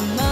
não